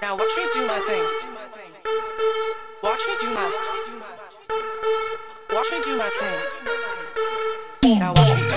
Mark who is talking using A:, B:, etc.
A: Now watch me do my thing. Watch me do my. Watch me do my thing. Now watch